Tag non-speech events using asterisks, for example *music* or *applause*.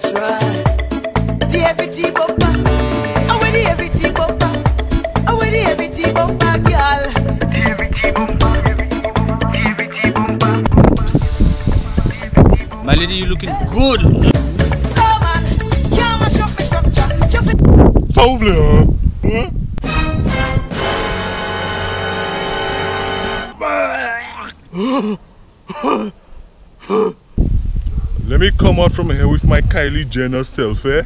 That's right. The heavy bumper. Oh, I wear the heavy bumper. Oh, I wear the heavy bumper, girl. My lady, you looking good. No man, can't mash up my structure. Jump it. *laughs* Let me come out from here with my Kylie Jenner self, eh?